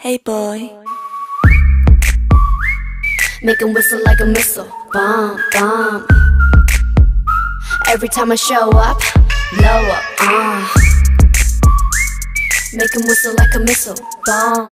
Hey boy. Make him whistle like a missile. Bomb, bomb. Every time I show up, blow up. Uh. Make him whistle like a missile. Bomb.